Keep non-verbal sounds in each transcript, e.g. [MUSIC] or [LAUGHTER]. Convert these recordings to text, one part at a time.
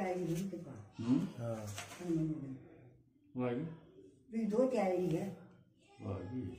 आएगी उनके पास। हाँ। वो आएगी दो के आएगी है। वो आएगी।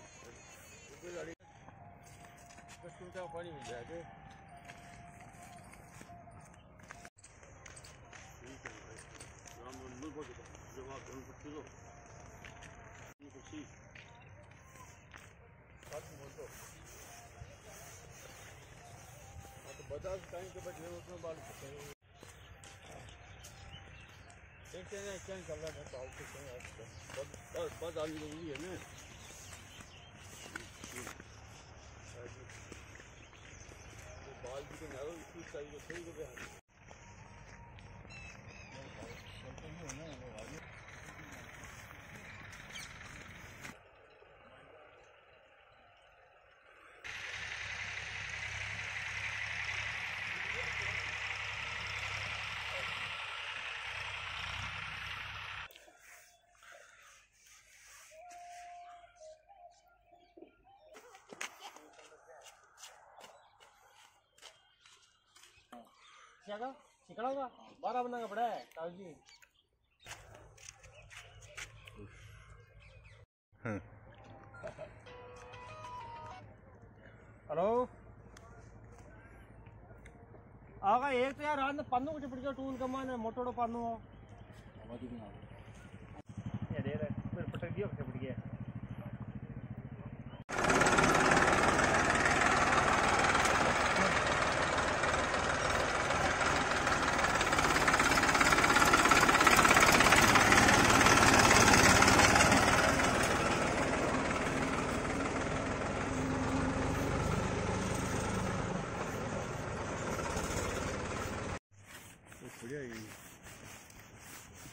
हम्म यार नाश्ता पड़ेगा सुबह तुम आ जा पानी मिल जाएगा बता टाइम के बैठे उसमें बाल देखते हैं क्या चल रहा है तो आउट बस बस आदमी ज़रूरी है ना using arrows, two sides of the table behind you. क्या का चिकड़ा का बारह बना का बड़ा है कागज़ी हेलो? आगा एक तो यार रात में पन्नू कुछ पिट टूल का मान मोटोड़ो पन्नू। हो ये दे रहे फिर पटक दियो फिर पिट गया।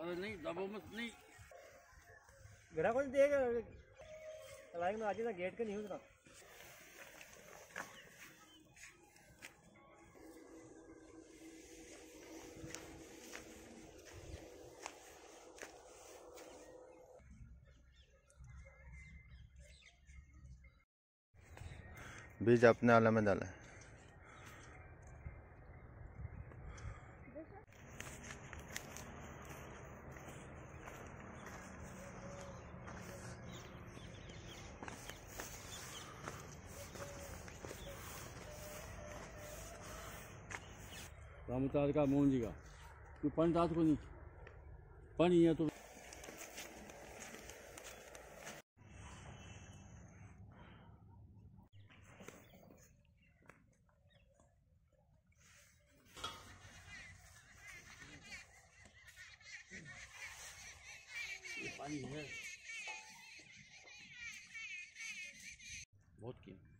अरे नहीं दबो मत नहीं। मेरा कुछ देगा लाइक में आज ना गेट के नहीं उतरा बीज अपने आला में डाला। रामताज का मोहन जी का। तू पंडित को नहीं। पानी है तो पानी है। बहुत की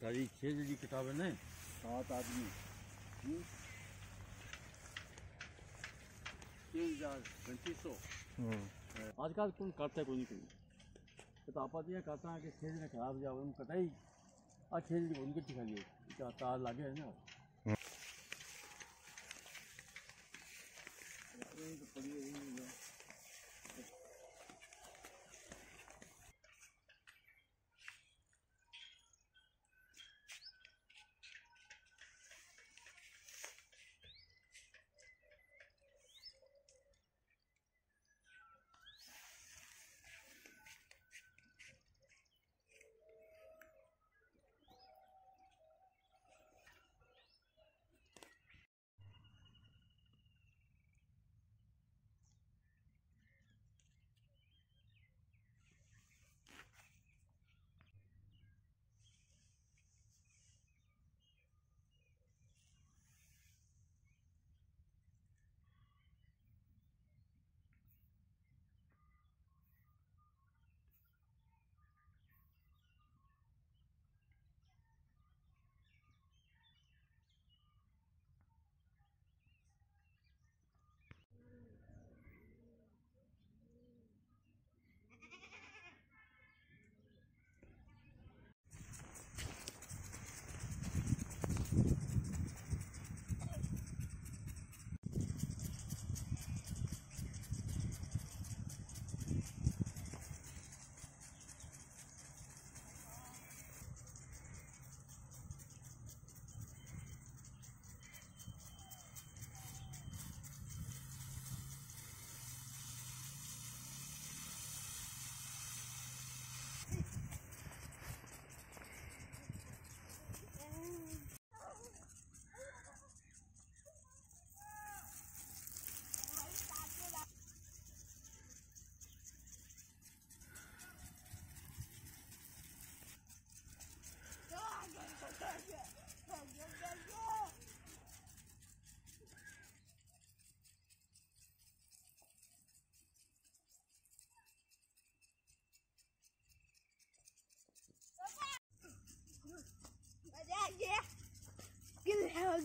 तारीख छः जी किताब है। सात आदमी। हम्म? तीन हज़ार पैंतीस सौ। आजकल कौन करता कोई नहीं कोई तो आप दिया कहता है कि छः दिन खराब जाओ हम कटाई आ छः दिन उनके दिखा लिए तार लागे है ना। हो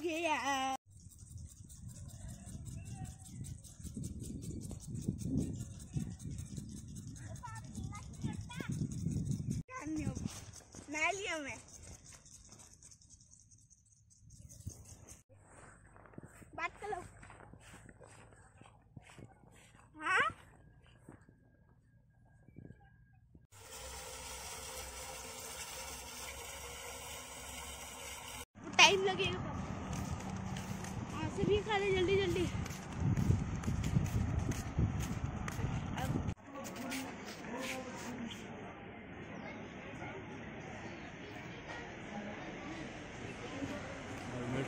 गया नालियों में बात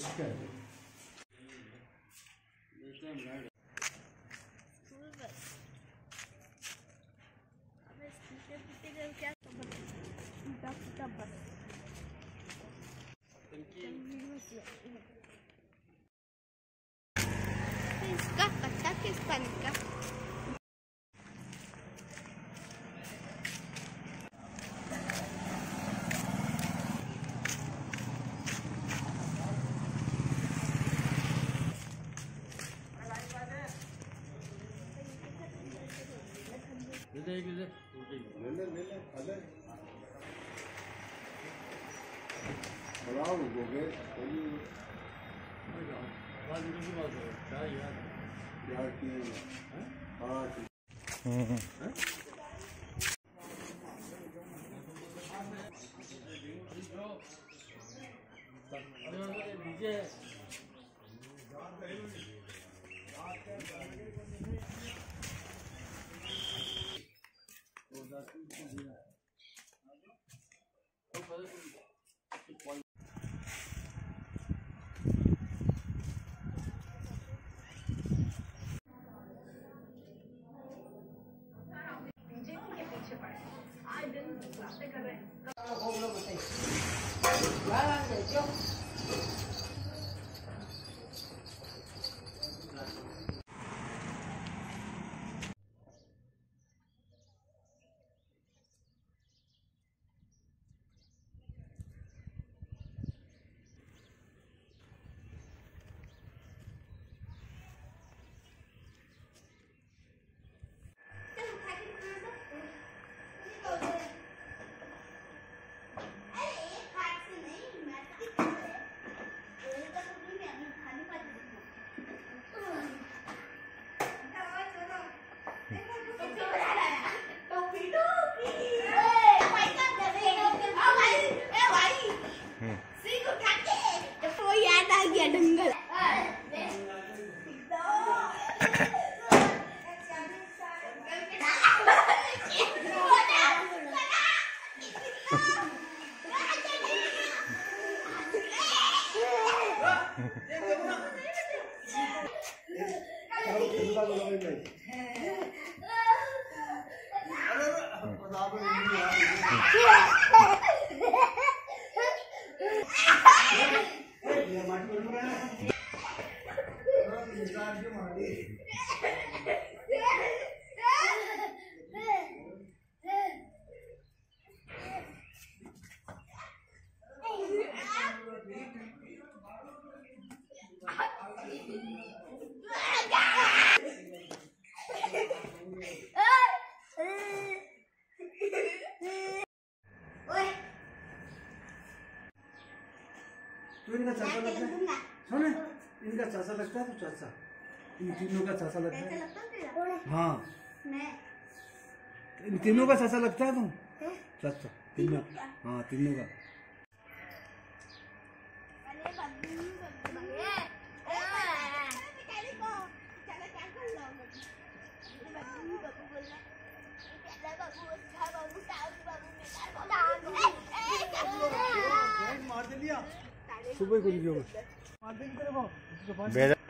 describe. बुलाओ उनको यार किए हाँ।, हाँ। टमाटर [LAUGHS] इन तीनों का ससा लगता है हाँ इन तीनों का ससा लगता है तुम लगता तीनों हाँ तीनों का सुबह कुछ मार देगी तेरे को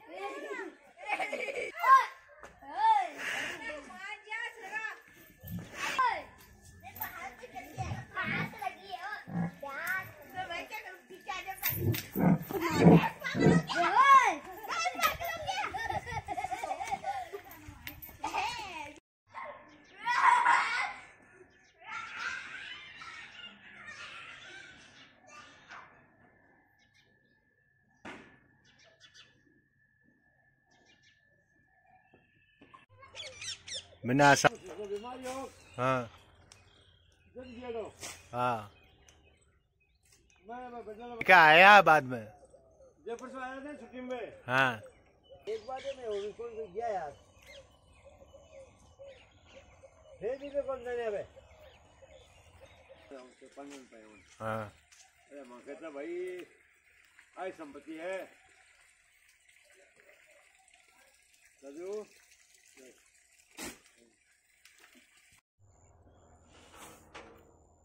बिना सा तो बीमारी हो। हाँ। क्या आया बाद में? जयपुर से आया था छुट्टी में हाँ। एक बार में हो। कौन से गया यार फिर भी तो कौन जाने अबे हूँ अरे माँ कहता भाई आई संपत्ति है राजू भाई मैं भाई मगपना का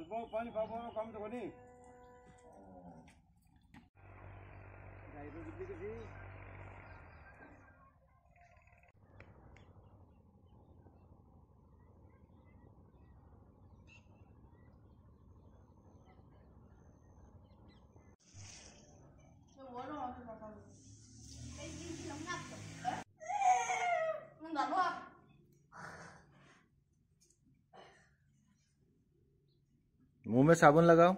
गालबो पानी पाबो कम तो नहीं मुँह में साबुन लगाओ।